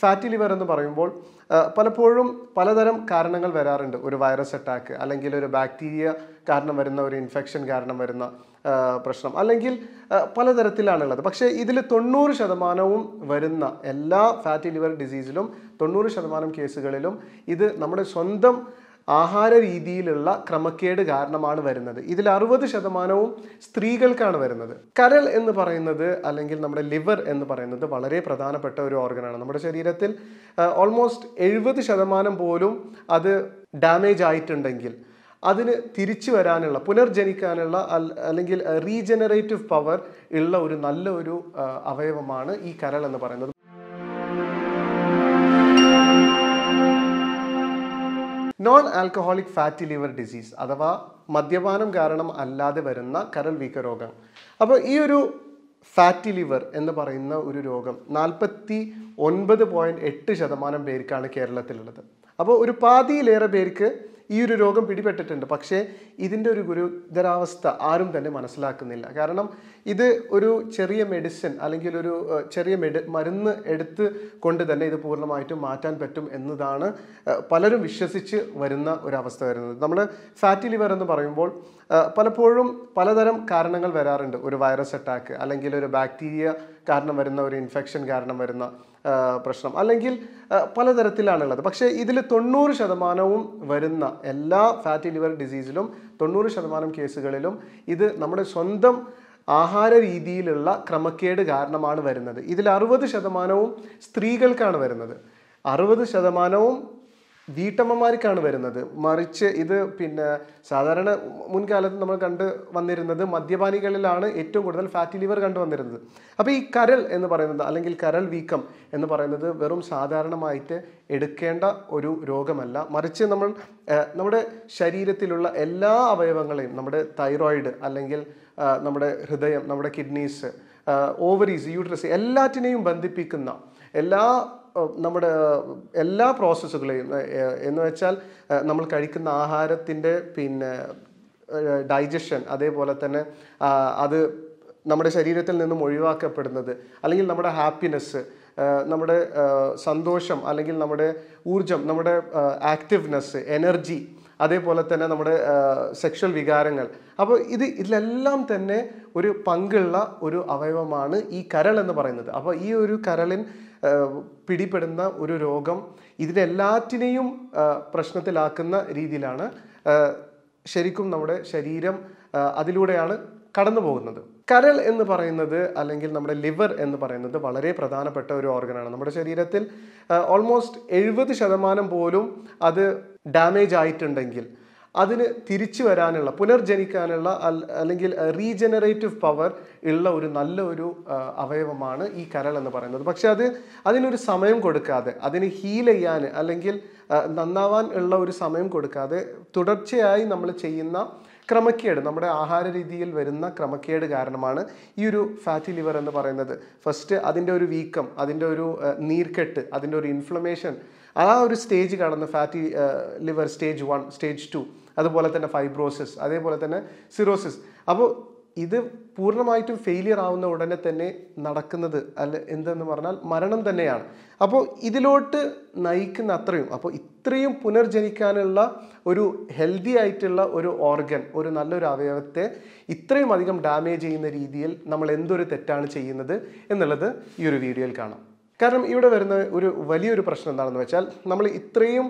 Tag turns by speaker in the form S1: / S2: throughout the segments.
S1: Fatty liver എന്ന് പറയുമ്പോൾ പലപ്പോഴും പലതരം കാരണങ്ങൾ വരാറുണ്ട്. ഒരു വൈറസ് അറ്റാക്ക് അല്ലെങ്കിൽ ഒരു ബാക്ടീരിയ കാരണം വരുന്ന ഒരു ഇൻഫെക്ഷൻ കാരണം വരുന്ന പ്രശ്നം. അല്ലെങ്കിൽ പലതരത്തിലാണുള്ളത്. പക്ഷേ ഇതിൽ തൊണ്ണൂറ് ശതമാനവും വരുന്ന എല്ലാ ഫാറ്റി ലിവർ ഡിസീസിലും തൊണ്ണൂറ് ശതമാനം കേസുകളിലും ഇത് നമ്മുടെ സ്വന്തം ആഹാര രീതിയിലുള്ള ക്രമക്കേട് കാരണമാണ് വരുന്നത്. ഇതിൽ അറുപത് ശതമാനവും സ്ത്രീകൾക്കാണ് വരുന്നത്. കരൾ എന്ന് പറയുന്നത് അല്ലെങ്കിൽ നമ്മുടെ ലിവർ എന്ന് പറയുന്നത് വളരെ പ്രധാനപ്പെട്ട ഒരു ഓർഗനാണ്. നമ്മുടെ ശരീരത്തിൽ ഓൾമോസ്റ്റ് എഴുപത് ശതമാനം പോലും അത് ഡാമേജ് ആയിട്ടുണ്ടെങ്കിൽ അതിന് തിരിച്ചു വരാനുള്ള പുനർജനിക്കാനുള്ള അല്ലെങ്കിൽ റീജനറേറ്റീവ് പവർ ഉള്ള ഒരു നല്ല ഒരു അവയവമാണ് ഈ കരൾ എന്ന് പറയുന്നത്. Non alcoholic fatty liver disease അഥവാ മദ്യപാനം കാരണം അല്ലാതെ വരുന്ന കരൾ വീക്ക രോഗം. അപ്പോൾ ഈ ഒരു ഫാറ്റി ലിവർ എന്ന് പറയുന്ന ഒരു രോഗം നാൽപ്പത്തി ഒൻപത് പോയിന്റ് എട്ട് ശതമാനം പേർക്കാണ് കേരളത്തിലുള്ളത്. അപ്പോൾ ഒരു പാതിയിലേറെ പേർക്ക് ഈ ഒരു രോഗം പിടിപെട്ടിട്ടുണ്ട്. പക്ഷേ ഇതിന്റെ ഒരു ഗുരുതരാവസ്ഥ ആരും തന്നെ മനസ്സിലാക്കുന്നില്ല. കാരണം ഇത് ഒരു ചെറിയ മെഡിസിൻ അല്ലെങ്കിൽ ഒരു ചെറിയ മെഡി മരുന്ന് എടുത്ത് കൊണ്ട് തന്നെ ഇത് പൂർണമായിട്ടും മാറ്റാൻ പറ്റും എന്നതാണ് പലരും വിശ്വസിച്ച് വരുന്ന ഒരവസ്ഥ വരുന്നത്. നമ്മൾ ഫാറ്റി ലിവർ എന്ന് പറയുമ്പോൾ പലപ്പോഴും പലതരം കാരണങ്ങൾ വരാറുണ്ട്. ഒരു വൈറസ് അറ്റാക്ക് അല്ലെങ്കിൽ ഒരു ബാക്ടീരിയ കാരണം വരുന്ന ഒരു ഇൻഫെക്ഷൻ കാരണം വരുന്ന പ്രശ്നം. അല്ലെങ്കിൽ പലതരത്തിലാണുള്ളത്. പക്ഷേ ഇതിൽ തൊണ്ണൂറ് ശതമാനവും വരുന്ന എല്ലാ ഫാറ്റി ലിവർ ഡിസീസിലും തൊണ്ണൂറ് ശതമാനം കേസുകളിലും ഇത് നമ്മുടെ സ്വന്തം ആഹാര രീതിയിലുള്ള ക്രമക്കേട് കാരണമാണ് വരുന്നത്. ഇതിൽ അറുപത് ശതമാനവും സ്ത്രീകൾക്കാണ് വരുന്നത്. അറുപത് ശതമാനവും വീട്ടമ്മമാർക്കാണ് വരുന്നത്. മറിച്ച് ഇത് പിന്നെ സാധാരണ മുൻകാലത്ത് നമ്മൾ കണ്ട് വന്നിരുന്നത് മദ്യപാനികളിലാണ് ഏറ്റവും കൂടുതൽ ഫാറ്റി ലിവർ കണ്ടു വന്നിരുന്നത്. അപ്പോൾ ഈ കരൾ എന്ന് പറയുന്നത് അല്ലെങ്കിൽ കരൾ വീക്കം എന്ന് പറയുന്നത് വെറും സാധാരണമായിട്ട് എടുക്കേണ്ട ഒരു രോഗമല്ല. മറിച്ച് നമ്മൾ നമ്മുടെ ശരീരത്തിലുള്ള എല്ലാ അവയവങ്ങളെയും നമ്മുടെ തൈറോയിഡ് അല്ലെങ്കിൽ നമ്മുടെ ഹൃദയം നമ്മുടെ കിഡ്നീസ് ഓവറീസ് യൂട്രസ് എല്ലാറ്റിനെയും ബന്ധിപ്പിക്കുന്ന എല്ലാ നമ്മുടെ എല്ലാ പ്രോസസ്സുകളെയും എന്ന് വെച്ചാൽ നമ്മൾ കഴിക്കുന്ന ആഹാരത്തിന്റെ പിന്നെ ഡൈജഷൻ അതേപോലെ തന്നെ അത് നമ്മുടെ ശരീരത്തിൽ നിന്നും ഒഴിവാക്കപ്പെടുന്നത് അല്ലെങ്കിൽ നമ്മുടെ ഹാപ്പിനെസ് നമ്മുടെ സന്തോഷം അല്ലെങ്കിൽ നമ്മുടെ ഊർജം നമ്മുടെ ആക്റ്റീവ്നെസ് എനർജി അതേപോലെ തന്നെ നമ്മുടെ സെക്ഷൽ വികാരങ്ങൾ. അപ്പോൾ ഇത് ഇതിലെല്ലാം തന്നെ ഒരു പങ്കുള്ള ഒരു അവയവമാണ് ഈ കരൾ എന്ന് പറയുന്നത്. അപ്പോൾ ഈ ഒരു കരളിൻ പിടിപ്പെടുന്ന ഒരു രോഗം ഇതിനെല്ലാറ്റിനെയും പ്രശ്നത്തിലാക്കുന്ന രീതിയിലാണ് ശരിക്കും നമ്മുടെ ശരീരം അതിലൂടെയാണ് കടന്നു പോകുന്നത്. കരൾ എന്ന് പറയുന്നത് അല്ലെങ്കിൽ നമ്മുടെ ലിവർ എന്ന് പറയുന്നത് വളരെ പ്രധാനപ്പെട്ട ഒരു ഓർഗനാണ്. നമ്മുടെ ശരീരത്തിൽ ഓൾമോസ്റ്റ് എഴുപത് ശതമാനം പോലും അത് ഡാമേജ് ആയിട്ടുണ്ടെങ്കിൽ അതിന് തിരിച്ചു വരാനുള്ള പുനർജനിക്കാനുള്ള അല്ലെങ്കിൽ റീജനറേറ്റീവ് പവർ ഉള്ള ഒരു നല്ല ഒരു അവയവമാണ് ഈ കരൾ എന്ന് പറയുന്നത്. പക്ഷെ അത് അതിനൊരു സമയം കൊടുക്കാതെ അതിന് ഹീൽ ചെയ്യാൻ അല്ലെങ്കിൽ നന്നാവാൻ ഉള്ള ഒരു സമയം കൊടുക്കാതെ തുടർച്ചയായി നമ്മൾ ചെയ്യുന്ന ക്രമക്കേട് നമ്മുടെ ആഹാര രീതിയിൽ വരുന്ന ക്രമക്കേട് കാരണമാണ് ഈ ഒരു ഫാറ്റി ലിവർ എന്ന് പറയുന്നത്. ഫസ്റ്റ് അതിന്റെ ഒരു വീക്കം അതിന്റെ ഒരു നീർക്കെട്ട് അതിന്റെ ഒരു ഇൻഫ്ലമേഷൻ ആ ഒരു സ്റ്റേജ് കാണുന്ന fatty liver stage one stage two അതുപോലെ തന്നെ ഫൈബ്രോസിസ് അതേപോലെ തന്നെ സിറോസിസ് അപ്പോൾ ഇത് പൂർണമായിട്ടും ഫെയിലിയർ ആവുന്ന ഉടനെ തന്നെ നടക്കുന്നത് അല്ല എന്തെന്ന് പറഞ്ഞാൽ മരണം തന്നെയാണ്. അപ്പോൾ ഇതിലോട്ട് നയിക്കുന്ന അത്രയും അപ്പോൾ ഇത്രയും പുനർജനിക്കാനുള്ള ഒരു ഹെൽത്തി ആയിട്ടുള്ള ഒരു ഓർഗൻ ഒരു നല്ലൊരു അവയവത്തെ ഇത്രയും അധികം ഡാമേജ് ചെയ്യുന്ന രീതിയിൽ നമ്മൾ എന്തൊരു തെറ്റാണ് ചെയ്യുന്നത് എന്നുള്ളത് ഈ ഒരു വീഡിയോയിൽ കാണാം. കാരണം ഇവിടെ വരുന്ന ഒരു വലിയൊരു പ്രശ്നം എന്താണെന്ന് വെച്ചാൽ നമ്മൾ ഇത്രയും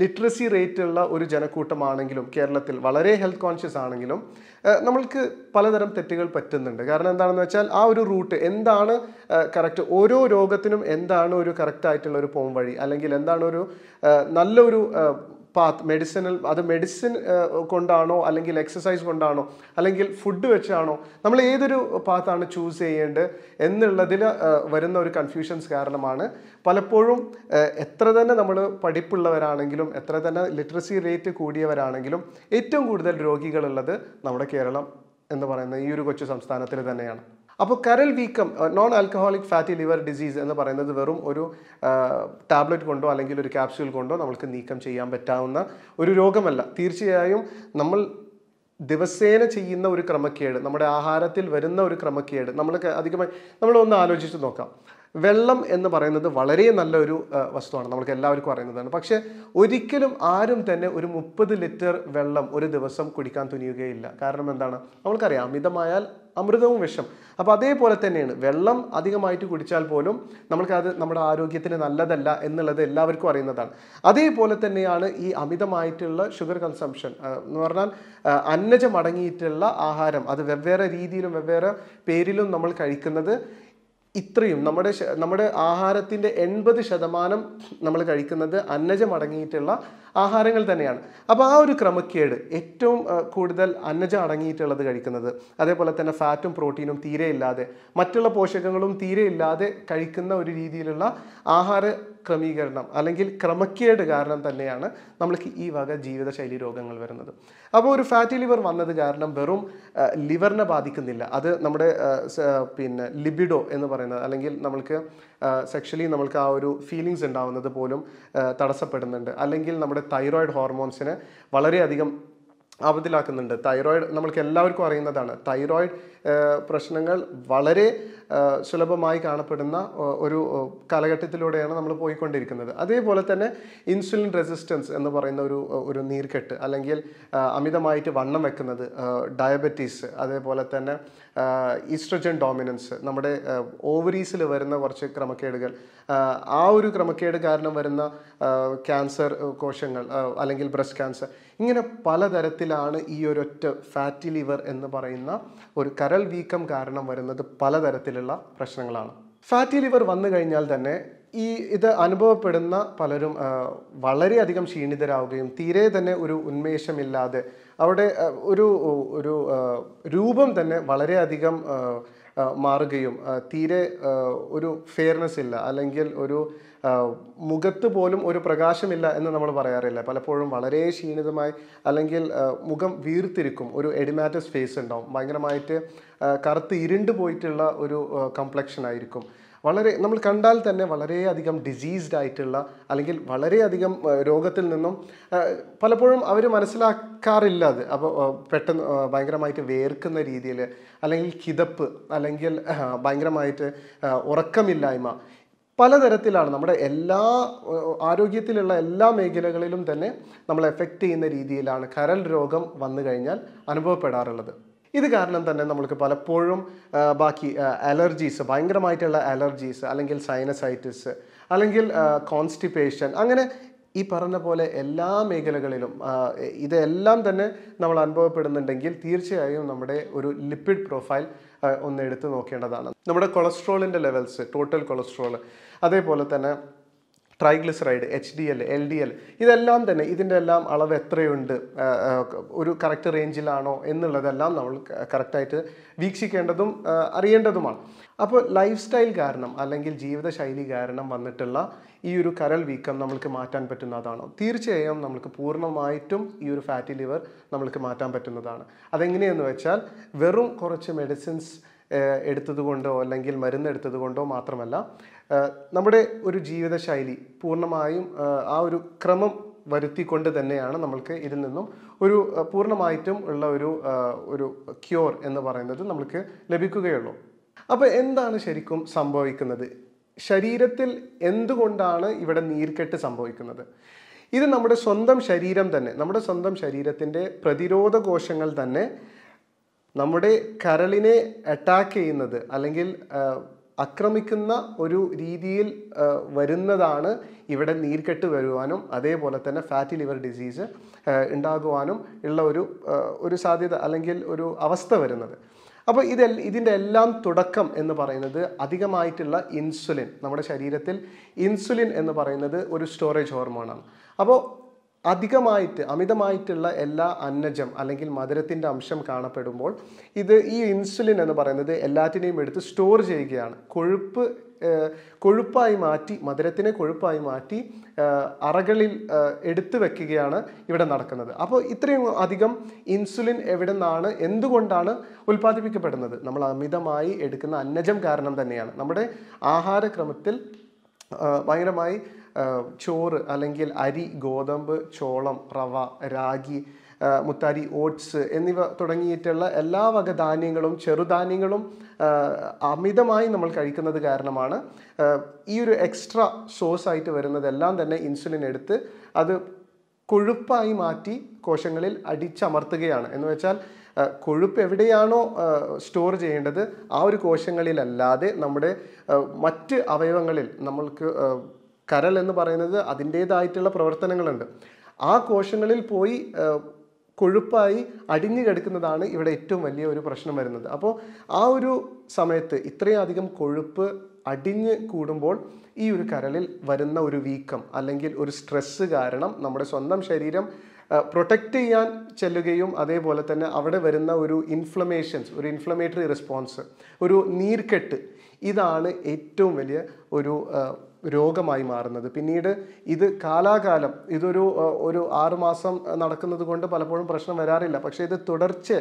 S1: ലിറ്ററസി റേറ്റ് ഉള്ള ഒരു ജനക്കൂട്ടമാണെങ്കിലും കേരളത്തിൽ വളരെ ഹെൽത്ത് കോൺഷ്യസ് ആണെങ്കിലും നമ്മൾക്ക് പലതരം തെറ്റുകൾ പറ്റുന്നുണ്ട്. കാരണം എന്താണെന്ന് വെച്ചാൽ ആ ഒരു റൂട്ട് എന്താണ് കറക്റ്റ് ഓരോ രോഗത്തിനും എന്താണ് ഒരു കറക്റ്റ് ആയിട്ടുള്ള ഒരു പോം വഴി അല്ലെങ്കിൽ എന്താണ് ഒരു നല്ലൊരു പാത്ത് മെഡിസിനൽ അത് മെഡിസിൻ കൊണ്ടാണോ അല്ലെങ്കിൽ എക്സസൈസ് കൊണ്ടാണോ അല്ലെങ്കിൽ ഫുഡ് വെച്ചാണോ നമ്മൾ ഏതൊരു പാത്താണ് ചൂസ് ചെയ്യേണ്ടത് എന്നുള്ളതിൽ വരുന്ന ഒരു കൺഫ്യൂഷൻസ് കാരണമാണ്. പലപ്പോഴും എത്ര തന്നെ നമ്മൾ പഠിപ്പുള്ളവരാണെങ്കിലും എത്ര തന്നെ ലിറ്ററസി റേറ്റ് കൂടിയവരാണെങ്കിലും ഏറ്റവും കൂടുതൽ രോഗികളുള്ളത് നമ്മുടെ കേരളം എന്ന് പറയുന്ന ഈ ഒരു കൊച്ചു സംസ്ഥാനത്തിൽ തന്നെയാണ്. അപ്പോൾ കരൽ വീക്കം non alcoholic fatty liver disease എന്ന് പറയുന്നത് വെറും ഒരു ടാബ്ലറ്റ് കൊണ്ടോ അല്ലെങ്കിൽ ഒരു ക്യാപ്സ്യൂൾ കൊണ്ടോ നമ്മൾക്ക് നീക്കം ചെയ്യാൻ പറ്റാവുന്ന ഒരു രോഗമല്ല. തീർച്ചയായും നമ്മൾ ദിവസേന ചെയ്യുന്ന ഒരു ക്രമക്കേട് നമ്മുടെ ആഹാരത്തിൽ വരുന്ന ഒരു ക്രമക്കേട് നമ്മൾ അധികമായി നമ്മളൊന്ന് ആലോചിച്ച് നോക്കാം. വെള്ളം എന്ന് പറയുന്നത് വളരെ നല്ലൊരു വസ്തുവാണ്. നമ്മൾക്ക് എല്ലാവർക്കും അറിയുന്നതാണ്. പക്ഷേ ഒരിക്കലും ആരും തന്നെ ഒരു മുപ്പത് ലിറ്റർ വെള്ളം ഒരു ദിവസം കുടിക്കാൻ തുനിയുകയില്ല. കാരണം എന്താണ്? നമ്മൾക്കറിയാം അമിതമായാൽ അമൃതവും വിഷം. അപ്പോൾ അതേപോലെ തന്നെയാണ്. വെള്ളം അധികമായിട്ട് കുടിച്ചാൽ പോലും നമ്മൾക്കത് നമ്മുടെ ആരോഗ്യത്തിന് നല്ലതല്ല എന്നുള്ളത് എല്ലാവർക്കും അറിയുന്നതാണ്. അതേപോലെ തന്നെയാണ് ഈ അമിതമായിട്ടുള്ള ഷുഗർ കൺസംഷൻ എന്ന് പറഞ്ഞാൽ അന്നജം അടങ്ങിയിട്ടുള്ള ആഹാരം. അത് വെവ്വേറെ രീതിയിലും വെവ്വേറെ പേരിലും നമ്മൾ കഴിക്കുന്നത് ഇത്രയും. നമ്മുടെ നമ്മുടെ ആഹാരത്തിന്റെ എൺപത് ശതമാനം നമ്മൾ കഴിക്കുന്നത് അന്നജം അടങ്ങിയിട്ടുള്ള ആഹാരങ്ങൾ തന്നെയാണ്. അപ്പോൾ ആ ഒരു ക്രമക്കേട് ഏറ്റവും കൂടുതൽ അന്നജം അടങ്ങിയിട്ടുള്ളത് കഴിക്കുന്നത്. അതേപോലെ തന്നെ ഫാറ്റും പ്രോട്ടീനും തീരെ ഇല്ലാതെ മറ്റുള്ള പോഷകങ്ങളും തീരെ ഇല്ലാതെ കഴിക്കുന്ന ഒരു രീതിയിലുള്ള ആഹാര ക്രമീകരണം അല്ലെങ്കിൽ ക്രമക്കേട് കാരണം തന്നെയാണ് നമ്മൾക്ക് ഈ വക ജീവിതശൈലി രോഗങ്ങൾ വരുന്നത്. അപ്പോൾ ഒരു ഫാറ്റി ലിവർ വന്നത് കാരണം വെറും ലിവറിനെ ബാധിക്കുന്നില്ല. അത് നമ്മുടെ പിന്നെ ലിബിഡോ എന്ന് പറയുന്നത് അല്ലെങ്കിൽ നമ്മൾക്ക് സെക്ഷലി നമ്മൾക്ക് ആ ഒരു ഫീലിങ്സ് ഉണ്ടാവുന്നത് പോലും തടസ്സപ്പെടുന്നുണ്ട്. അല്ലെങ്കിൽ നമ്മുടെ തൈറോയിഡ് ഹോർമോൺസിനെ വളരെയധികം ആപത്തിലാക്കുന്നുണ്ട്. തൈറോയിഡ് നമ്മൾക്ക് എല്ലാവർക്കും അറിയുന്നതാണ്. തൈറോയിഡ് പ്രശ്നങ്ങൾ വളരെ സുലഭമായി കാണപ്പെടുന്ന ഒരു കാലഘട്ടത്തിലൂടെയാണ് നമ്മൾ പോയിക്കൊണ്ടിരിക്കുന്നത്. അതേപോലെ തന്നെ ഇൻസുലിൻ റെസിസ്റ്റൻസ് എന്ന് പറയുന്ന ഒരു ഒരു നീർക്കെട്ട് അല്ലെങ്കിൽ അമിതമായിട്ട് വണ്ണം വെക്കുന്നത് ഡയബറ്റീസ് അതേപോലെ തന്നെ ഈസ്ട്രജൻ ഡോമിനൻസ് നമ്മുടെ ഓവറീസിൽ വരുന്ന കുറച്ച് ക്രമക്കേടുകൾ ആ ഒരു ക്രമക്കേട് കാരണം വരുന്ന ക്യാൻസർ കോശങ്ങൾ അല്ലെങ്കിൽ ബ്രസ്റ്റ് ക്യാൻസർ ഇങ്ങനെ പലതരത്തിലാണ് ഈ ഒരൊറ്റ ഫാറ്റി ലിവർ എന്ന് പറയുന്ന ഒരു കരൾ വീക്കം കാരണം വരുന്നത് പലതരത്തിലുള്ള പ്രശ്നങ്ങളാണ്. ഫാറ്റി ലിവർ വന്നു കഴിഞ്ഞാൽ തന്നെ ഈ ഇത് അനുഭവപ്പെടുന്ന പലരും വളരെയധികം ക്ഷീണിതരാവുകയും തീരെ തന്നെ ഒരു ഉന്മേഷമില്ലാതെ അവിടെ ഒരു ഒരു രൂപം തന്നെ വളരെയധികം മാറുകയും തീരെ ഒരു ഫെയർനെസ് ഇല്ല അല്ലെങ്കിൽ ഒരു മുഖത്ത് പോലും ഒരു പ്രകാശമില്ല എന്ന് നമ്മൾ പറയാറില്ല. പലപ്പോഴും വളരെ ക്ഷീണിതമായി അല്ലെങ്കിൽ മുഖം വീർത്തിരിക്കും. ഒരു എഡിമാറ്റസ് ഫേസ് ഉണ്ടാവും. ഭയങ്കരമായിട്ട് കറുത്ത് ഇരുണ്ട് പോയിട്ടുള്ള ഒരു കംപ്ലക്ഷൻ ആയിരിക്കും. വളരെ നമ്മൾ കണ്ടാൽ തന്നെ വളരെയധികം ഡിസീസ്ഡ് ആയിട്ടുള്ള അല്ലെങ്കിൽ വളരെയധികം രോഗത്തിൽ നിന്നും പലപ്പോഴും അവർ മനസ്സിലാക്കാറില്ല അത്. അപ്പോൾ പെട്ടെന്ന് ഭയങ്കരമായിട്ട് വേർക്കുന്ന രീതിയിൽ അല്ലെങ്കിൽ കിതപ്പ് അല്ലെങ്കിൽ ഭയങ്കരമായിട്ട് ഉറക്കമില്ലായ്മ. പലതരത്തിലാണ് നമ്മുടെ എല്ലാ ആരോഗ്യത്തിലുള്ള എല്ലാ മേഖലകളിലും തന്നെ നമ്മൾ എഫക്റ്റ് ചെയ്യുന്ന രീതിയിലാണ് കരൾ രോഗം വന്നു കഴിഞ്ഞാൽ അനുഭവപ്പെടാറുള്ളത്. ഇത് കാരണം തന്നെ നമ്മൾക്ക് പലപ്പോഴും ബാക്കി അലർജീസ് ഭയങ്കരമായിട്ടുള്ള അലർജീസ് അല്ലെങ്കിൽ സൈനസൈറ്റിസ് അല്ലെങ്കിൽ കോൺസ്റ്റിപ്പേഷൻ അങ്ങനെ ഈ പറഞ്ഞ പോലെ എല്ലാ മേഖലകളിലും ഇതെല്ലാം തന്നെ നമ്മൾ അനുഭവപ്പെടുന്നുണ്ടെങ്കിൽ തീർച്ചയായും നമ്മുടെ ഒരു ലിപ്പിഡ് പ്രൊഫൈൽ ഒന്ന് എടുത്ത് നോക്കേണ്ടതാണ്. നമ്മുടെ കൊളസ്ട്രോളിന്റെ ലെവൽസ് ടോട്ടൽ കൊളസ്ട്രോൾ അതേപോലെ തന്നെ triglyceride H D L L D L ഇതെല്ലാം തന്നെ ഇതിന്റെ എല്ലാം അളവ് എത്രയുണ്ട് ഒരു കറക്റ്റ് റേഞ്ചിലാണോ എന്നുള്ളതെല്ലാം നമ്മൾ കറക്റ്റായിട്ട് വീക്ഷിക്കേണ്ടതും അറിയേണ്ടതുമാണ്. അപ്പോൾ ലൈഫ് സ്റ്റൈൽ കാരണം അല്ലെങ്കിൽ ജീവിതശൈലി കാരണം വന്നിട്ടുള്ള ഈ ഒരു കരൾ വീക്കം നമ്മൾക്ക് മാറ്റാൻ പറ്റുന്നതാണോ? തീർച്ചയായും നമുക്ക് പൂർണമായിട്ടും ഈ ഒരു ഫാറ്റി ലിവർ നമ്മൾക്ക് മാറ്റാൻ പറ്റുന്നതാണ്. അതെങ്ങനെയെന്ന് വെച്ചാൽ വെറും കുറച്ച് മെഡിസിൻസ് എടുത്തതുകൊണ്ടോ അല്ലെങ്കിൽ മരുന്ന് എടുത്തത് കൊണ്ടോ മാത്രമല്ല നമ്മുടെ ഒരു ജീവിതശൈലി പൂർണമായും ആ ഒരു ക്രമം വരുത്തിക്കൊണ്ട് തന്നെയാണ് നമ്മൾക്ക് ഇതിൽ നിന്നും ഒരു പൂർണമായിട്ടും ഉള്ള ഒരു ഒരു ക്യൂർ എന്ന് പറയുന്നത് നമ്മൾക്ക് ലഭിക്കുകയുള്ളൂ. അപ്പോൾ എന്താണ് ശരിക്കും സംഭവിക്കുന്നത്? ശരീരത്തിൽ എന്തുകൊണ്ടാണ് ഇവിടെ നീർക്കെട്ട് സംഭവിക്കുന്നത്? ഇത് നമ്മുടെ സ്വന്തം ശരീരം തന്നെ നമ്മുടെ സ്വന്തം ശരീരത്തിന്റെ പ്രതിരോധ കോശങ്ങൾ തന്നെ നമ്മുടെ കരളിനെ അറ്റാക്ക് ചെയ്യുന്നത് അല്ലെങ്കിൽ ആക്രമിക്കുന്ന ഒരു രീതിയിൽ വരുന്നതാണ് ഇവിടെ നീർക്കെട്ട് വരുവാനും അതേപോലെ തന്നെ ഫാറ്റി ലിവർ ഡിസീസ് ഉണ്ടാകുവാനും ഉള്ള ഒരു ഒരു സാധ്യത അല്ലെങ്കിൽ ഒരു അവസ്ഥ വരുന്നത്. അപ്പോൾ ഇതെ ഇതിന്റെ എല്ലാം തുടക്കം എന്ന് പറയുന്നത് അധികമായിട്ടുള്ള ഇൻസുലിൻ നമ്മുടെ ശരീരത്തിൽ ഇൻസുലിൻ എന്ന് പറയുന്നത് ഒരു സ്റ്റോറേജ് ഹോർമോണാണ് അപ്പോൾ അധികമായിട്ട് അമിതമായിട്ടുള്ള എല്ലാ അന്നജം അല്ലെങ്കിൽ മധുരത്തിന്റെ അംശം കാണപ്പെടുമ്പോൾ ഇത് ഈ ഇൻസുലിൻ എന്ന് പറയുന്നത് എല്ലാറ്റിനെയും എടുത്ത് സ്റ്റോർ ചെയ്യുകയാണ്. കൊഴുപ്പ് കൊഴുപ്പായി മാറ്റി മധുരത്തിനെ കൊഴുപ്പായി മാറ്റി അറകളിൽ എടുത്തു വെക്കുകയാണ് ഇവിടെ നടക്കുന്നത്. അപ്പോൾ ഇത്രയും അധികം ഇൻസുലിൻ എവിടെ നിന്നാണ് എന്തുകൊണ്ടാണ് ഉൽപ്പാദിപ്പിക്കപ്പെടുന്നത്? നമ്മൾ അമിതമായി എടുക്കുന്ന അന്നജം കാരണം തന്നെയാണ്. നമ്മുടെ ആഹാരക്രമത്തിൽ ഭയങ്കരമായി ചോറ് അല്ലെങ്കിൽ അരി ഗോതമ്പ് ചോളം റവ രാഗി മുത്താരി ഓട്സ് എന്നിവ തുടങ്ങിയിട്ടുള്ള എല്ലാ വക ധാന്യങ്ങളും ചെറുധാന്യങ്ങളും അമിതമായി നമ്മൾ കഴിക്കുന്നത് കാരണമാണ് ഈ ഒരു എക്സ്ട്രാ സോസ് ആയിട്ട് വരുന്നതെല്ലാം തന്നെ ഇൻസുലിൻ എടുത്ത് അത് കൊഴുപ്പായി മാറ്റി കോശങ്ങളിൽ അടിച്ചമർത്തുകയാണ്. എന്ന് വെച്ചാൽ കൊഴുപ്പ് എവിടെയാണോ സ്റ്റോർ ചെയ്യേണ്ടത് ആ ഒരു കോശങ്ങളിലല്ലാതെ നമ്മുടെ മറ്റ് അവയവങ്ങളിൽ നമ്മൾക്ക് കരൾ എന്ന് പറയുന്നത് അതിന്റേതായിട്ടുള്ള പ്രവർത്തനങ്ങളുണ്ട്. ആ കോശങ്ങളിൽ പോയി കൊഴുപ്പായി അടിഞ്ഞു കിടക്കുന്നതാണ് ഇവിടെ ഏറ്റവും വലിയ ഒരു പ്രശ്നം വരുന്നത്. അപ്പോൾ ആ ഒരു സമയത്ത് ഇത്രയധികം കൊഴുപ്പ് അടിഞ്ഞ് കൂടുമ്പോൾ ഈ ഒരു കരളിൽ വരുന്ന ഒരു വീക്കം അല്ലെങ്കിൽ ഒരു സ്ട്രെസ്സ് കാരണം നമ്മുടെ സ്വന്തം ശരീരം പ്രൊട്ടക്റ്റ് ചെയ്യാൻ ചെല്ലുകയും അതേപോലെ തന്നെ അവിടെ വരുന്ന ഒരു ഇൻഫ്ലമേഷൻസ് ഒരു ഇൻഫ്ലമേറ്ററി റെസ്പോൺസ് ഒരു നീർക്കെട്ട് ഇതാണ് ഏറ്റവും വലിയ ഒരു രോഗമായി മാറുന്നത്. പിന്നീട് ഇത് കാലാകാലം ഇതൊരു ഒരു ആറുമാസം നടക്കുന്നത് കൊണ്ട് പലപ്പോഴും പ്രശ്നം വരാറില്ല. പക്ഷേ ഇത് തുടർച്ച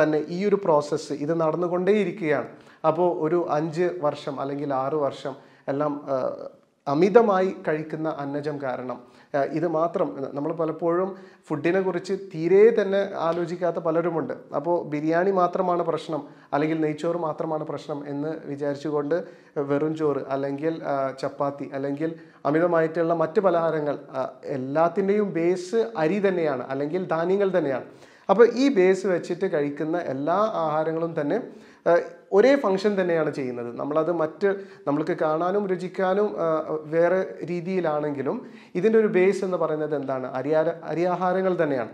S1: തന്നെ ഈ ഒരു പ്രോസസ്സ് ഇത് നടന്നുകൊണ്ടേയിരിക്കുകയാണ്. അപ്പോൾ ഒരു അഞ്ച് വർഷം അല്ലെങ്കിൽ ആറ് വർഷം എല്ലാം അമിതമായി കഴിക്കുന്ന അന്നജം കാരണം ഇത് മാത്രം. നമ്മൾ പലപ്പോഴും ഫുഡിനെ കുറിച്ച് തീരെ തന്നെ ആലോചിക്കാത്ത പലരുമുണ്ട്. അപ്പോൾ ബിരിയാണി മാത്രമാണ് പ്രശ്നം അല്ലെങ്കിൽ നെയ്ച്ചോറ് മാത്രമാണ് പ്രശ്നം എന്ന് വിചാരിച്ചുകൊണ്ട് വെറും ചോറ് അല്ലെങ്കിൽ ചപ്പാത്തി അല്ലെങ്കിൽ അമിതമായിട്ടുള്ള മറ്റ് പലഹാരങ്ങൾ എല്ലാത്തിന്റെയും ബേസ് അരി തന്നെയാണ് അല്ലെങ്കിൽ ധാന്യങ്ങൾ തന്നെയാണ്. അപ്പോൾ ഈ ബേസ് വെച്ചിട്ട് കഴിക്കുന്ന എല്ലാ ആഹാരങ്ങളും തന്നെ ഒരേ ഫങ്ഷൻ തന്നെയാണ് ചെയ്യുന്നത്. നമ്മളത് മറ്റ് നമ്മൾക്ക് കാണാനും രുചിക്കാനും വേറെ രീതിയിലാണെങ്കിലും ഇതിന്റെ ഒരു ബേസ് എന്ന് പറയുന്നത് എന്താണ്? അരിയാര അരിയാഹാരങ്ങൾ തന്നെയാണ്.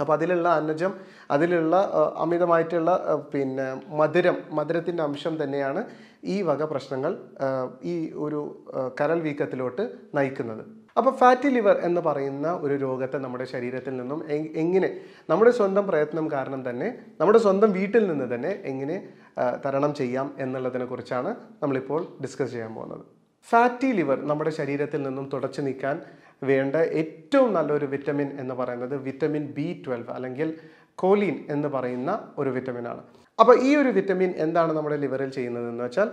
S1: അപ്പോൾ അതിലുള്ള അന്നജം അതിലുള്ള അമിതമായിട്ടുള്ള പിന്നെ മധുരം മധുരത്തിന്റെ അംശം തന്നെയാണ് ഈ വക പ്രശ്നങ്ങൾ ഈ ഒരു കരൽ വീക്കത്തിലോട്ട് നയിക്കുന്നത്. അപ്പോൾ ഫാറ്റി ലിവർ എന്ന് പറയുന്ന ഒരു രോഗത്തെ നമ്മുടെ ശരീരത്തിൽ നിന്നും എങ്ങനെ നമ്മുടെ സ്വന്തം പ്രയത്നം കാരണം തന്നെ നമ്മുടെ സ്വന്തം വീട്ടിൽ നിന്ന് തന്നെ എങ്ങനെ തരണം ചെയ്യാം എന്നുള്ളതിനെ കുറിച്ചാണ് നമ്മളിപ്പോൾ ഡിസ്കസ് ചെയ്യാൻ പോകുന്നത്. ഫാറ്റി ലിവർ നമ്മുടെ ശരീരത്തിൽ നിന്നും തുടച്ചു നീക്കാൻ വേണ്ട ഏറ്റവും നല്ലൊരു വിറ്റമിൻ എന്ന് പറയുന്നത് വിറ്റമിൻ ബി ട്വൽവ് അല്ലെങ്കിൽ കോലീൻ എന്ന് പറയുന്ന ഒരു വിറ്റമിനാണ് അപ്പോൾ ഈ ഒരു വിറ്റമിൻ എന്താണ് നമ്മുടെ ലിവറിൽ ചെയ്യുന്നത് എന്ന് വെച്ചാൽ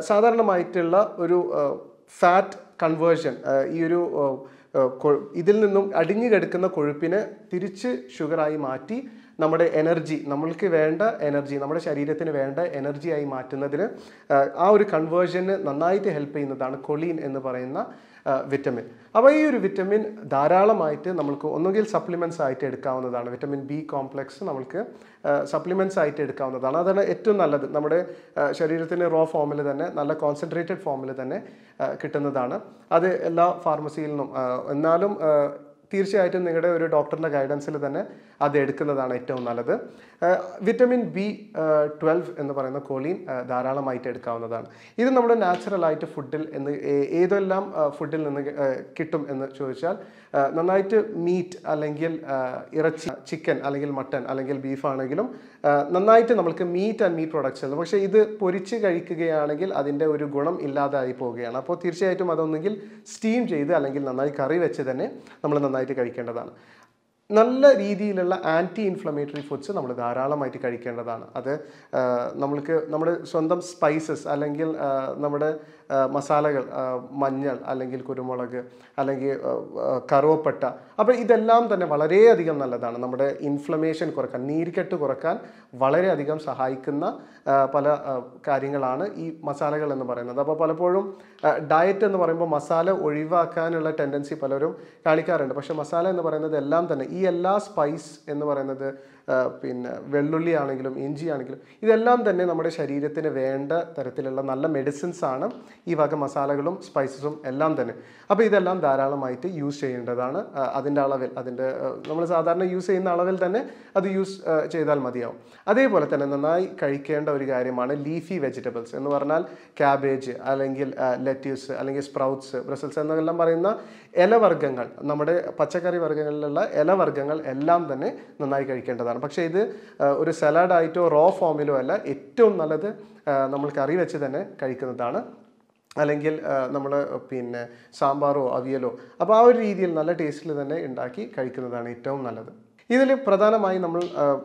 S1: സാധാരണമായിട്ടുള്ള ഒരു ഫാറ്റ് കൺവേർഷൻ ഈ ഒരു ഇതിൽ നിന്നും അടിഞ്ഞു കിടക്കുന്ന കൊഴുപ്പിനെ തിരിച്ച് ഷുഗറായി മാറ്റി നമ്മുടെ എനർജി നമ്മൾക്ക് വേണ്ട എനർജി നമ്മുടെ ശരീരത്തിന് വേണ്ട എനർജിയായി മാറ്റുന്നതിന് ആ, ഒരു കൺവേർഷന് നന്നായിട്ട് ഹെൽപ്പ് ചെയ്യുന്നതാണ് കൊളീൻ എന്ന് പറയുന്ന വിറ്റമിൻ അപ്പോൾ ഈ ഒരു വിറ്റമിൻ ധാരാളമായിട്ട് നമ്മൾക്ക് ഒന്നുകിൽ സപ്ലിമെന്റ്സ് ആയിട്ട് എടുക്കാവുന്നതാണ്. വിറ്റമിൻ ബി കോംപ്ലക്സ് നമ്മൾക്ക് സപ്ലിമെന്റ്സ് ആയിട്ട് എടുക്കാവുന്നതാണ്. അതാണ് ഏറ്റവും നല്ലത്. നമ്മുടെ ശരീരത്തിന് റോ ഫോമിൽ തന്നെ നല്ല കോൺസെൻട്രേറ്റഡ് ഫോമിൽ തന്നെ കിട്ടുന്നതാണ്. അത് എല്ലാ ഫാർമസിയിൽ നിന്നും എന്നാലും തീർച്ചയായിട്ടും നിങ്ങളുടെ ഒരു ഡോക്ടറിന്റെ ഗൈഡൻസിൽ തന്നെ അത് എടുക്കുന്നതാണ് ഏറ്റവും നല്ലത്. വിറ്റമിൻ ബി ട്വൽവ് എന്ന് പറയുന്ന കോളീൻ ധാരാളമായിട്ട് എടുക്കാവുന്നതാണ്. ഇത് നമ്മുടെ നാച്ചുറലായിട്ട് ഫുഡിൽ എന്ന് ഏതെല്ലാം ഫുഡിൽ നിന്ന് കിട്ടും എന്ന് ചോദിച്ചാൽ നന്നായിട്ട് മീറ്റ് അല്ലെങ്കിൽ ഇറച്ചി ചിക്കൻ അല്ലെങ്കിൽ മട്ടൺ അല്ലെങ്കിൽ ബീഫ് ആണെങ്കിലും നന്നായിട്ട് നമുക്ക് മീറ്റ് ആൻഡ് മീറ്റ് പ്രൊഡക്ട്സ് ഉണ്ട് പക്ഷേ ഇത് പൊരിച്ച് കഴിക്കുകയാണെങ്കിൽ അതിന്റെ ഒരു ഗുണം ഇല്ലാതായി പോവുകയാണ്. അപ്പോൾ തീർച്ചയായിട്ടും അതൊന്നെങ്കിൽ സ്റ്റീം ചെയ്ത് അല്ലെങ്കിൽ നന്നായി കറി വെച്ച് തന്നെ നമ്മൾ നന്നായിട്ട് കഴിക്കേണ്ടതാണ്. നല്ല രീതിയിലുള്ള ആന്റി ഇൻഫ്ലമേറ്ററി ഫുഡ്സ് നമ്മൾ ധാരാളമായിട്ട് കഴിക്കേണ്ടതാണ്. അത് നമ്മൾക്ക് നമ്മുടെ സ്വന്തം സ്പൈസസ് അല്ലെങ്കിൽ നമ്മുടെ മസാലകൾ മഞ്ഞൾ അല്ലെങ്കിൽ കുരുമുളക് അല്ലെങ്കിൽ കറുവപ്പട്ട. അപ്പോൾ ഇതെല്ലാം തന്നെ വളരെയധികം നല്ലതാണ്. നമ്മുടെ ഇൻഫ്ലമേഷൻ കുറയ്ക്കാൻ നീരിക്കെട്ട് കുറയ്ക്കാൻ വളരെയധികം സഹായിക്കുന്ന പല കാര്യങ്ങളാണ് ഈ മസാലകൾ എന്ന് പറയുന്നത്. അപ്പോൾ പലപ്പോഴും ഡയറ്റ് എന്ന് പറയുമ്പോൾ മസാല ഒഴിവാക്കാനുള്ള ടെൻഡൻസി പലരും കാണിക്കാറുണ്ട്. പക്ഷേ മസാല എന്ന് പറയുന്നത് എല്ലാം തന്നെ ഈ എല്ലാ സ്പൈസ് എന്ന് പറയുന്നത് പിന്നെ വെള്ളുള്ളി ആണെങ്കിലും ഇഞ്ചി ആണെങ്കിലും ഇതെല്ലാം തന്നെ നമ്മുടെ ശരീരത്തിന് വേണ്ട തരത്തിലുള്ള നല്ല മെഡിസിൻസ് ആണ് ഈ വക മസാലകളും സ്പൈസസും എല്ലാം തന്നെ. അപ്പോൾ ഇതെല്ലാം ധാരാളമായിട്ട് യൂസ് ചെയ്യേണ്ടതാണ്. അതിന്റെ അളവിൽ അതിന്റെ നമ്മൾ സാധാരണ യൂസ് ചെയ്യുന്ന അളവിൽ തന്നെ അത് യൂസ് ചെയ്താൽ മതിയാവും. അതേപോലെ തന്നെ നന്നായി കഴിക്കേണ്ട ഒരു കാര്യമാണ് ലീഫി വെജിറ്റബിൾസ് എന്ന് പറഞ്ഞാൽ ക്യാബേജ് അല്ലെങ്കിൽ ലെറ്റ്യൂസ് അല്ലെങ്കിൽ സ്പ്രൗട്ട്സ് ബ്രസൽസ് എന്നെല്ലാം പറയുന്ന ഇലവർഗങ്ങൾ നമ്മുടെ പച്ചക്കറി വർഗങ്ങളിലുള്ള ഇലവർഗങ്ങൾ എല്ലാം തന്നെ നന്നായി കഴിക്കേണ്ടതാണ്. പക്ഷേ ഇത് ഒരു സലാഡായിട്ടോ റോ ഫോമിലോ അല്ല ഏറ്റവും നല്ലത് നമ്മൾ കറി വെച്ച് തന്നെ കഴിക്കുന്നതാണ്. അല്ലെങ്കിൽ നമ്മൾ പിന്നെ സാമ്പാറോ അവിയലോ അപ്പോൾ ആ ഒരു രീതിയിൽ നല്ല ടേസ്റ്റിൽ തന്നെ ഉണ്ടാക്കി കഴിക്കുന്നതാണ് ഏറ്റവും നല്ലത്. ഇതിൽ പ്രധാനമായി നമ്മൾ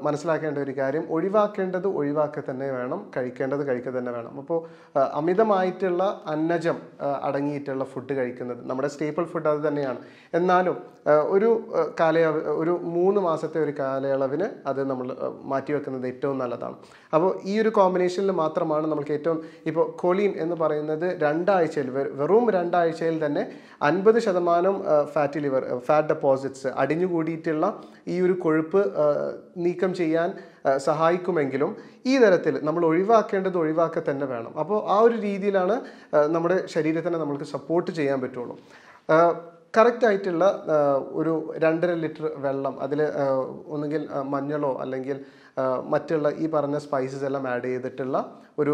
S1: മനസ്സിലാക്കേണ്ട ഒരു കാര്യം ഒഴിവാക്കേണ്ടത് ഒഴിവാക്കുക തന്നെ വേണം കഴിക്കേണ്ടത് കഴിക്കുക തന്നെ വേണം. അപ്പോൾ അമിതമായിട്ടുള്ള അന്നജം അടങ്ങിയിട്ടുള്ള ഫുഡ് കഴിക്കുന്നത് നമ്മുടെ സ്റ്റേപ്പിൾ ഫുഡ് അത് തന്നെയാണ്. എന്നാലും ഒരു കാലയളവ് ഒരു മൂന്ന് മാസത്തെ ഒരു കാലയളവിന് അത് നമ്മൾ മാറ്റി മാറ്റിവെക്കുന്നത് ഏറ്റവും നല്ലതാണ്. അപ്പോൾ ഈ ഒരു കോമ്പിനേഷനിൽ മാത്രമാണ് നമുക്ക് ഏറ്റവും ഇപ്പോൾ കൊളീൻ എന്ന് പറയുന്നത് രണ്ടാഴ്ചയിൽ വെറും രണ്ടാഴ്ചയിൽ തന്നെ അൻപത് ശതമാനം ഫാറ്റി ലിവർ ഫാറ്റ് ഡെപ്പോസിറ്റ്സ് അടിഞ്ഞുകൂടിയിട്ടുള്ള ഈ ഒരു കൊഴുപ്പ് നീക്കം ചെയ്യാൻ സഹായിക്കുമെങ്കിലും ഈ തരത്തിൽ നമ്മൾ ഒഴിവാക്കേണ്ടത് ഒഴിവാക്കുക തന്നെ വേണം. അപ്പോൾ ആ ഒരു രീതിയിലാണ് നമ്മുടെ ശരീരത്തിനെ നമുക്ക് സപ്പോർട്ട് ചെയ്യാൻ പറ്റുള്ളൂ. കറക്റ്റായിട്ടുള്ള ഒരു രണ്ടര ലിറ്റർ വെള്ളം അതിൽ ഒന്നുകിൽ മഞ്ഞളോ അല്ലെങ്കിൽ മറ്റുള്ള ഈ പറഞ്ഞ സ്പൈസസ് എല്ലാം ആഡ് ചെയ്തിട്ടുള്ള ഒരു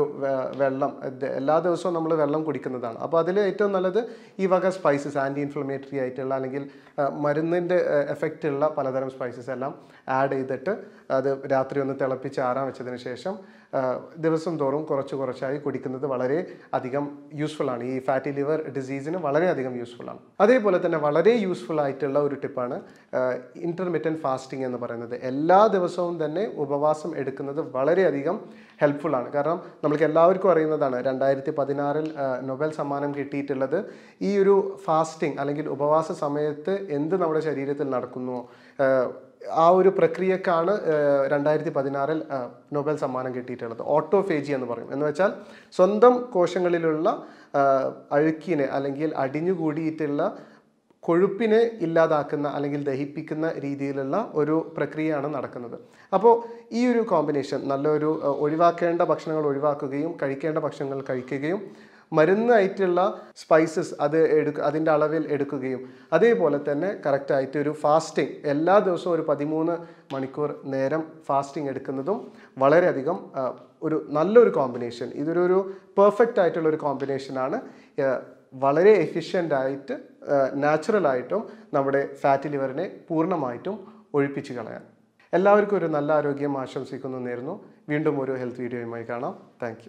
S1: വെള്ളം എല്ലാ ദിവസവും നമ്മൾ വെള്ളം കുടിക്കുന്നതാണ്. അപ്പോൾ അതിൽ ഏറ്റവും നല്ലത് ഈ വക സ്പൈസസ് ആന്റി ഇൻഫ്ലമേറ്ററി ആയിട്ടുള്ള അല്ലെങ്കിൽ മരുന്നിന്റെ എഫക്റ്റ് ഉള്ള പലതരം സ്പൈസസ് എല്ലാം ആഡ് ചെയ്തിട്ട് അത് രാത്രി ഒന്ന് തിളപ്പിച്ച് ആറാൻ വെച്ചതിന് ശേഷം ദിവസം തോറും കുറച്ച് കുറച്ചായി കുടിക്കുന്നത് വളരെ അധികം യൂസ്ഫുൾ ആണ്. ഈ ഫാറ്റി ലിവർ ഡിസീസിന് വളരെയധികം യൂസ്ഫുൾ ആണ്. അതേപോലെ തന്നെ വളരെ യൂസ്ഫുൾ ആയിട്ടുള്ള ഒരു ടിപ്പാണ് ഇന്റർമീഡിയൻ ഫാസ്റ്റിംഗ് എന്ന് പറയുന്നത്. എല്ലാ ദിവസവും തന്നെ ഉപവാസം എടുക്കുന്നത് വളരെയധികം ഹെൽപ്ഫുൾ ആണ്. കാരണം നമ്മൾക്ക് എല്ലാവർക്കും അറിയുന്നതാണ് രണ്ടായിരത്തി പതിനാറിൽ നൊബൽ സമ്മാനം കിട്ടിയിട്ടുള്ളത് ഈ ഒരു ഫാസ്റ്റിംഗ് അല്ലെങ്കിൽ ഉപവാസ സമയത്ത് എന്ത് നമ്മുടെ ശരീരത്തിൽ നടക്കുന്നു ആ, ഒരു പ്രക്രിയക്കാണ് രണ്ടായിരത്തി പതിനാറിൽ നൊബൽ സമ്മാനം കിട്ടിയിട്ടുള്ളത്. ഓട്ടോഫേജി എന്ന് പറയും. എന്ന് വെച്ചാൽ സ്വന്തം കോശങ്ങളിലുള്ള അഴുക്കിനെ അല്ലെങ്കിൽ അടിഞ്ഞുകൂടിയിട്ടുള്ള കൊഴുപ്പിനെ ഇല്ലാതാക്കുന്ന അല്ലെങ്കിൽ ദഹിപ്പിക്കുന്ന രീതിയിലുള്ള ഒരു പ്രക്രിയയാണ് നടക്കുന്നത്. അപ്പോൾ ഈ ഒരു കോമ്പിനേഷൻ നല്ലൊരു ഒഴിവാക്കേണ്ട ഭക്ഷണങ്ങൾ ഒഴിവാക്കുകയും കഴിക്കേണ്ട ഭക്ഷണങ്ങൾ കഴിക്കുകയും മരുന്നായിട്ടുള്ള സ്പൈസസ് അത് എടുക്ക അതിന്റെ അളവിൽ എടുക്കുകയും. അതേപോലെ തന്നെ കറക്റ്റായിട്ട് ഒരു ഫാസ്റ്റിംഗ് എല്ലാ ദിവസവും ഒരു പതിമൂന്ന് മണിക്കൂർ നേരം ഫാസ്റ്റിംഗ് എടുക്കുന്നതും വളരെയധികം ഒരു നല്ലൊരു കോമ്പിനേഷൻ ഇതൊരു പെർഫെക്റ്റ് ആയിട്ടുള്ള ഒരു കോമ്പിനേഷനാണ് വളരെ എഫിഷ്യന്റ് ആയിട്ട് നാച്ചുറൽ ആയിട്ടും നമ്മുടെ ഫാറ്റ് ലിവറിനെ പൂർണമായിട്ടും ഒഴിപ്പിച്ച് കളയാൻ. എല്ലാവർക്കും ഒരു നല്ല ആരോഗ്യം ആശംസിക്കുന്നു നേരുന്നു. വീണ്ടും ഒരു ഹെൽത്ത് വീഡിയോയുമായി കാണാം. താങ്ക്